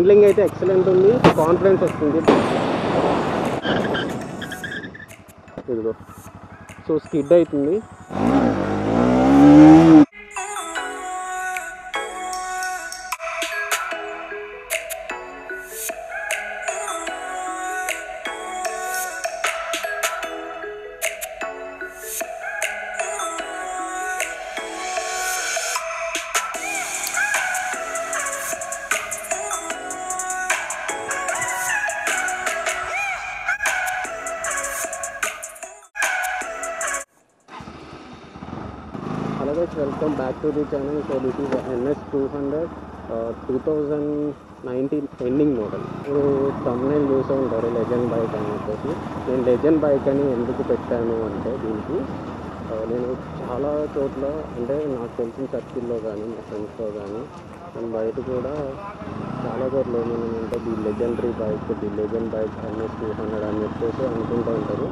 Handling అయితే excellent ఉంది. Confidence వస్తుంది. ఇదిగో. సో స్కిడ్ అవుతుంది. Welcome back to the channel so this is NS two hundred two thousand nineteen ending model ఇప్పుడు thumbnail చూసే ఉంటారు లెజెండ్ బైక్ అని చెప్పేసి. నేను లెజెండ్ బైక్ అని ఎందుకు పెట్టాను అంటే దీనికి నేను చాలా చోట్ల అంటే నాకు తెలిసిన సర్కిల్లో కానీ మా ఫ్రెండ్స్తో కానీ నేను బయట కూడా చాలా చోట్ల అంటే the legendary bike the legend bike NS two hundred అని చెప్పేసి అనుకుంటూ ఉంటారు.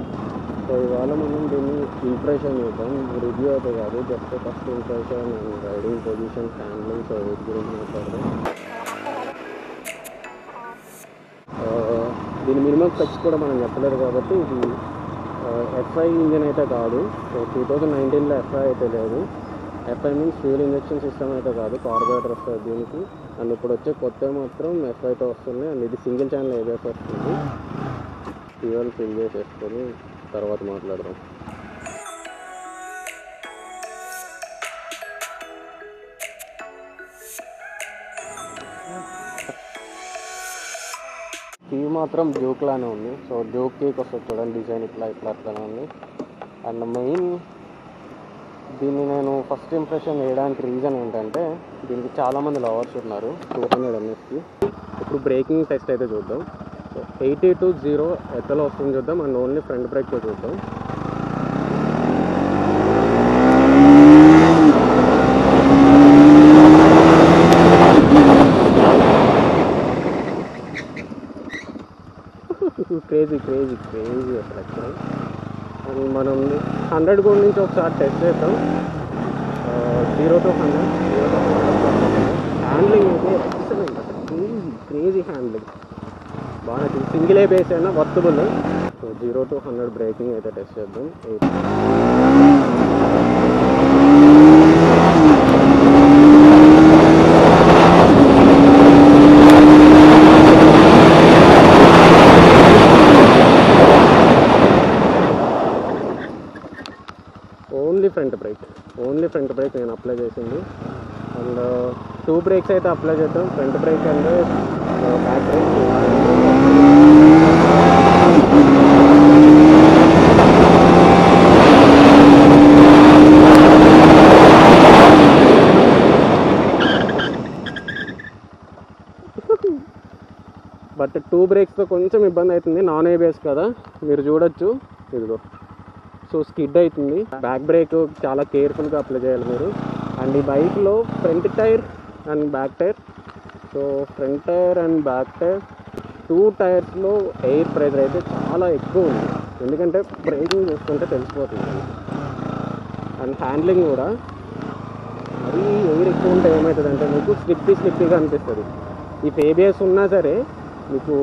సో ఇవాళ మనం దీన్ని ఇంప్రెషన్ ఇద్దాం రివ్యూ అయితే కాదు just first impression and riding position handling so వీటి గురించి మాట్లాడదాం. దీని మినిమం స్పెక్స్ కూడా మనం చెప్పలేదు కాబట్టి ఇది ఎఫ్ఐ ఇంజిన్ అయితే కాదు. సో టూ థౌజండ్ నైన్టీన్లో ఎఫ్ఐ అయితే లేదు. FI means fuel injection system అయితే కాదు కార్బోరేటర్ వస్తుంది దీనికి. అండ్ ఇప్పుడు వచ్చే కొత్త మాత్రం ఎఫ్ఐతో వస్తుంది. అండ్ ఇది సింగిల్ ఛానల్ ఏబిఎస్ వస్తుంది. ఫ్యూయల్ ఫిల్ చేసేసుకొని తర్వాత మాట్లాడదాం. ఇవి మాత్రం జోక్ లానే ఉంది. సో జోక్ కేక్ వస్తుంది చూడండి డిజైన్ ఇట్లా ఇట్లా అట్లానే ఉంది. అండ్ మెయిన్ దీన్ని నేను ఫస్ట్ ఇంప్రెషన్ వేయడానికి రీజన్ ఏంటంటే దీనికి చాలామంది లవర్స్ ఉన్నారు. టూ హండ్రెడ్ ఎంఎస్కి ఇప్పుడు బ్రేకింగ్ టెస్ట్ అయితే చూద్దాం. ఎయిటీ టు జీరో ఎత్తలో వస్తుంది చూద్దాం. అండ్ ఓన్లీ ఫ్రంట్ బ్రేక్తో చూద్దాం. క్రేజీ క్రేజీ క్రేజీ అసలు యాక్చువల్లీ అండ్ మనం హండ్రెడ్ గోల్డ్ నుంచి ఒకసారి టెస్ట్ చేద్దాం. Zero to hundred zero to hundred. Handling అయితే ఎక్సలెంట్ క్రేజీ క్రేజీ హ్యాండ్లింగ్ బాగా సింగిల్ ఏ బేస్ అయినా worthable. So zero to hundred braking అయితే టెస్ట్ చేద్దాం. Only front brake. Only front brake నేను అప్లై చేసింది. అండ్ టూ బ్రేక్స్ అయితే apply చేద్దాం. Front brake and back brake. But two బ్రేక్స్తో కొంచెం ఇబ్బంది అవుతుంది. నాన్ ఏబిఎస్ కదా. మీరు చూడొచ్చు. ఇదిగో. సో స్కిడ్ అవుతుంది. బ్యాక్ బ్రేక్ చాలా కేర్ఫుల్గా అప్లై చేయాలి మీరు. అండ్ ఈ బైక్లో front tyre and back tyre. So front tyre and back tyre. Two టైర్స్లో air pressure అయితే చాలా ఎక్కువ ఉంది. ఎందుకంటే బ్రేకింగ్ చూసుకుంటే తెలిసిపోతుంది. అండ్ హ్యాండ్లింగ్ కూడా మరీ ఎయిర్ ఎక్కువ ఉంటే ఏమవుతుంది అంటే మీకు స్లిప్పీ స్లిప్పీగా అనిపిస్తుంది. ఈ ఏబిఎస్ ఉన్నా సరే మీకు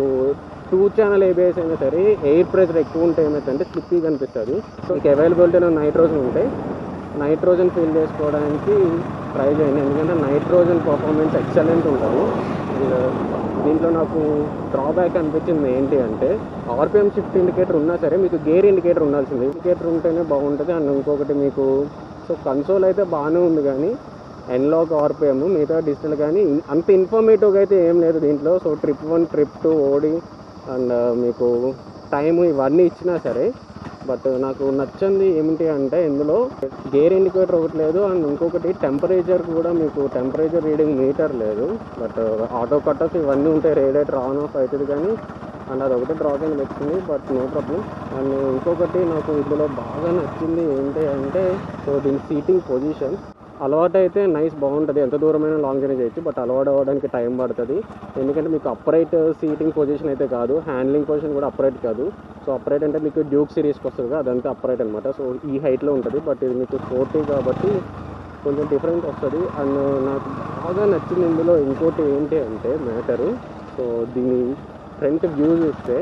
టూ ఛానల్ ఏబిఎస్ అయినా సరే ఎయిర్ ప్రెషర్ ఎక్కువ ఉంటే ఏమవుతుందంటే స్లిప్పీగా అనిపిస్తుంది. సో మీకు అవైలబిలిటీలో నైట్రోజన్ ఉంటాయి నైట్రోజన్ ఫిల్ చేసుకోవడానికి ట్రై చేయండి. ఎందుకంటే నైట్రోజన్ పర్ఫార్మెన్స్ ఎక్సలెంట్ ఉంటుంది అండ్ దీంట్లో నాకు డ్రాబ్యాక్ అనిపించింది ఏంటి అంటే ఆర్పిఎం షిఫ్ట్ ఇండికేటర్ ఉన్నా సరే మీకు గేర్ ఇండికేటర్ ఉండాల్సింది. ఇండికేటర్ ఉంటేనే బాగుంటుంది. అండ్ ఇంకొకటి మీకు సో కన్సోల్ అయితే బాగానే ఉంది కానీ ఎన్లాక్ ఆర్పిఎం మిగతా డిజిటల్ కానీ అంత ఇన్ఫర్మేటివ్గా అయితే ఏం లేదు దీంట్లో. So trip one trip two odo and మీకు టైం ఇవన్నీ ఇచ్చినా సరే బట్ నాకు నచ్చింది ఏమిటి అంటే ఇందులో గేర్ ఇండికేటర్ ఒకటి లేదు అండ్ ఇంకొకటి టెంపరేచర్ కూడా మీకు టెంపరేచర్ రీడింగ్ మీటర్ లేదు. బట్ ఆటో కట్టర్స్ ఇవన్నీ ఉంటాయి రేడియేటర్ ఆన్ ఆఫ్ అవుతుంది కానీ అండ్ అది ఒకటి అని వచ్చింది బట్ నో ప్రాబ్లం. అండ్ ఇంకొకటి నాకు ఇందులో బాగా నచ్చింది ఏంటి అంటే సో దీని సీటింగ్ పొజిషన్. అలవాటు అయితే నైస్ బాగుంటుంది. ఎంత దూరమైనా లాంగ్ జర్నీ చేయొచ్చు బట్ అలవాటు అవ్వడానికి టైం పడుతుంది. ఎందుకంటే మీకు అప్రైట్ సీటింగ్ పొజిషన్ అయితే కాదు హ్యాండ్లింగ్ పొజిషన్ కూడా అప్రైట్ కాదు. సో అప్రైట్ అంటే మీకు డ్యూక్ సిరీస్కి వస్తుంది కదా అదంతా అప్రైట్ అనమాట సో ఈ హైట్లో ఉంటుంది బట్ ఇది మీకు స్పోర్టీ కాబట్టి కొంచెం డిఫరెంట్ వస్తుంది. అండ్ నాకు బాగా నచ్చింది ఇందులో ఇంకోటి ఏంటి అంటే మ్యాటరు సో దీని ఫ్రంట్ వ్యూ చూస్తే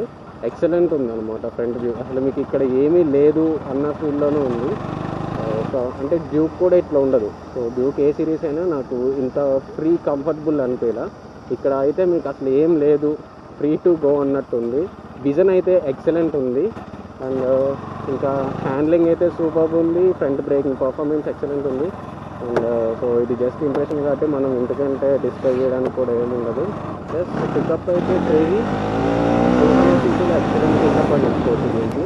ఎక్సలెంట్ ఉందన్నమాట ఫ్రంట్ వ్యూ అసలు మీకు ఇక్కడ ఏమీ లేదు అన్న ఫీల్లోనే ఉంది. అంటే డ్యూక్ కూడా ఇట్లా ఉండదు. సో డ్యూక్ ఏ సిరీస్ అయినా నాకు ఇంత ఫ్రీ కంఫర్టబుల్ అనిపించలా. ఇక్కడ అయితే మీకు అసలు ఏం లేదు. ఫ్రీ టు గో అన్నట్టు ఉంది. విజన్ అయితే ఎక్సలెంట్ ఉంది. అండ్ ఇంకా హ్యాండ్లింగ్ అయితే సూపర్ ఉంది. ఫ్రంట్ బ్రేకింగ్ పర్ఫార్మెన్స్ ఎక్సలెంట్ ఉంది. అండ్ సో ఇది జస్ట్ ఇంప్రెషన్ కాబట్టి మనం ఇంతకంటే డిస్ప్లే చేయడానికి కూడా ఏమి ఉండదు. జస్ట్ పికప్ అయితే క్రేజీ ఎక్సలెంట్ పికప్ అని చెప్పుకోవచ్చు దీనికి.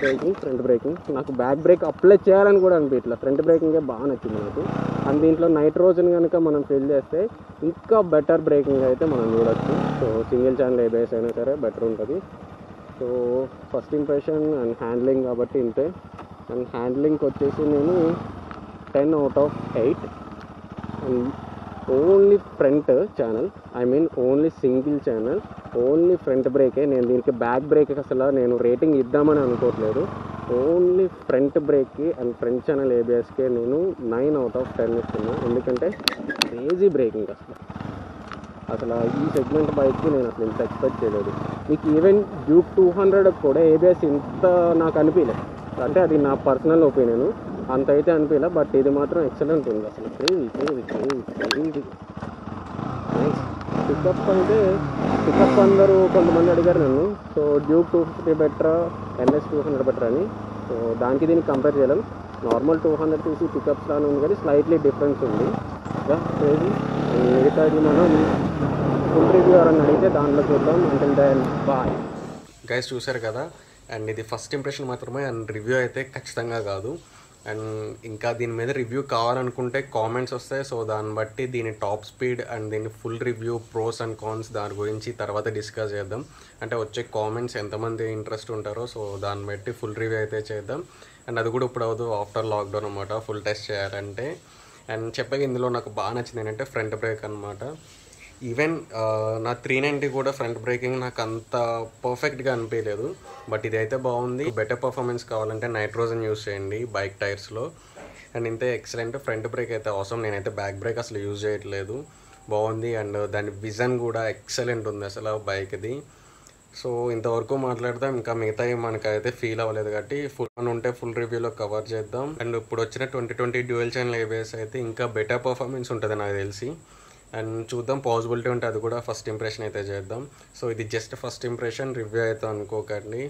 Braking front braking. నాకు బ్యాక్ బ్రేక్ అప్లై చేయాలని కూడా అనిపించట్లా ఫ్రంట్ బ్రేకింగే బాగా నచ్చింది నాకు. అండ్ దీంట్లో నైట్రోజన్ కనుక మనం ఫిల్ చేస్తే ఇంకా బెటర్ బ్రేకింగ్ అయితే మనం చూడొచ్చు. సో సింగిల్ ఛానల్ ఏబిఎస్ అయినా సరే బెటర్ ఉంటుంది. So first impression and handling కాబట్టి ఇంతే. అండ్ హ్యాండ్లింగ్కి వచ్చేసి నేను ten out of eight. And only front channel I mean only single channel only front బ్రేకే నేను దీనికి బ్యాక్ బ్రేక్ అసలు నేను రేటింగ్ ఇద్దామని అనుకోవట్లేదు. ఓన్లీ ఫ్రంట్ బ్రేక్కి అండ్ ఫ్రంట్ ఛానల్ ఏబిఎస్కే నేను నైన్ అవుట్ ఆఫ్ టెన్ ఇస్తున్నాను ఎందుకంటే క్రేజీ బ్రేకింగ్ అసలు. అసలు ఈ సెగ్మెంట్ బైక్కి నేను అసలు ఇంత ఎక్స్పెక్ట్ చేయలేదు. మీకు ఈవెన్ డ్యూక్ టూ హండ్రెడ్ కూడా ఏబిఎస్ ఇంత నాకు అనిపించలేదు అంటే అది నా పర్సనల్ ఒపీనియన్ అంత అయితే అనిపించలే బట్ ఇది మాత్రం ఎక్సలెంట్ ఉంది అసలు. Crazy crazy crazy crazy pickup అంటే పికప్ అందరూ కొంతమంది అడిగారు నన్ను. సో డ్యూక్ టూ ఫిఫ్టీ బెటరా ఎన్ఎస్ టూ హండ్రెడ్ బెటర్ అని. సో దానికి దీనికి కంపేర్ చేయలేం. నార్మల్ టూ హండ్రెడ్ తీసి పికప్స్ లానే ఉంది కానీ స్లైట్లీ డిఫరెన్స్ ఉంది. క్రేజీ మిగతాది మనం ఫుల్ రివ్యూ ఎవరన్నా అడిగితే దాంట్లో చూద్దాం. అంటే దాన్ బాయ్ గైస్ చూశారు కదా? అండ్ ఇది ఫస్ట్ ఇంప్రెషన్ మాత్రమే. అండ్ రివ్యూ అయితే ఖచ్చితంగా కాదు. అండ్ ఇంకా దీని మీద రివ్యూ కావాలనుకుంటే కామెంట్స్ వస్తాయి. సో దాన్ని బట్టి దీని టాప్ స్పీడ్ అండ్ దీని full review pros and cons దాని గురించి తర్వాత డిస్కస్ చేద్దాం. అంటే వచ్చే కామెంట్స్ ఎంతమంది ఇంట్రెస్ట్ ఉంటారో సో దాన్ని బట్టి ఫుల్ రివ్యూ అయితే చేద్దాం. అండ్ అది కూడా ఇప్పుడు అవ్వదు ఆఫ్టర్ లాక్డౌన్ అనమాట ఫుల్ టెస్ట్ చేయాలంటే. అండ్ చెప్పగా ఇందులో నాకు బాగా నచ్చింది ఏంటంటే ఫ్రంట్ బ్రేక్ అనమాట ఈవెన్ uh, నా త్రీ నైంటీ కూడా ఫ్రంట్ బ్రేకింగ్ నాకు అంత పర్ఫెక్ట్గా అనిపించలేదు. బట్ ఇది అయితే బాగుంది. బెటర్ పర్ఫార్మెన్స్ కావాలంటే నైట్రోజన్ యూస్ చేయండి బైక్ టైర్స్లో అండ్ ఇంతే ఎక్సలెంట్ ఫ్రంట్ బ్రేక్ అయితే అవసరం నేనైతే బ్యాక్ బ్రేక్ అసలు యూజ్ చేయట్లేదు. బాగుంది. అండ్ దాని విజన్ కూడా ఎక్సలెంట్ ఉంది అసలు బైక్ది సో ఇంతవరకు మాట్లాడదాం. ఇంకా మిగతాయి మనకైతే ఫీల్ అవ్వలేదు కాబట్టి ఫుల్ అని ఉంటే ఫుల్ రివ్యూలో కవర్ చేద్దాం. అండ్ ఇప్పుడు వచ్చిన twenty twenty dual channel ABS అయితే ఇంకా బెటర్ పర్ఫార్మెన్స్ ఉంటుంది నాకు తెలిసి. అండ్ చూద్దాం పాసిబిలిటీ ఉంటే అది కూడా ఫస్ట్ ఇంప్రెషన్ అయితే చేద్దాం. సో ఇది జస్ట్ ఫస్ట్ ఇంప్రెషన్ రివ్యూ అయితే అనుకోకండి.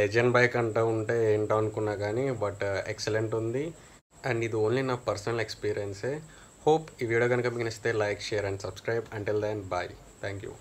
లెజెండ్ బైక్ అంటూ ఉంటే ఏంటో అనుకున్నా కానీ బట్ uh, ఎక్సలెంట్ ఉంది. అండ్ ఇది ఓన్లీ నా పర్సనల్ ఎక్స్పీరియన్సే. హోప్ ఈ వీడియో కనుక మీకు నచ్చితే like share and subscribe. Until then bye thank you